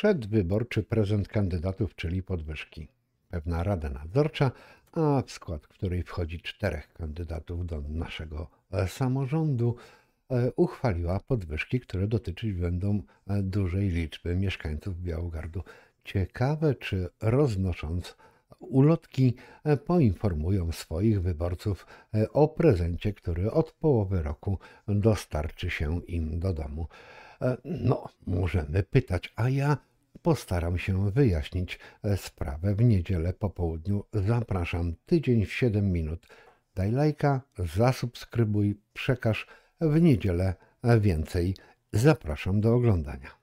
przedwyborczy prezent kandydatów, czyli podwyżki. Pewna rada nadzorcza, a w skład której wchodzi czterech kandydatów do naszego e, samorządu, e, uchwaliła podwyżki, które dotyczyć będą e, dużej liczby mieszkańców Białogardu. Ciekawe, czy roznosząc ulotki poinformują swoich wyborców o prezencie, który od połowy roku dostarczy się im do domu. No, możemy pytać, a ja postaram się wyjaśnić sprawę w niedzielę po południu. Zapraszam tydzień w 7 minut. Daj lajka, zasubskrybuj, przekaż w niedzielę więcej. Zapraszam do oglądania.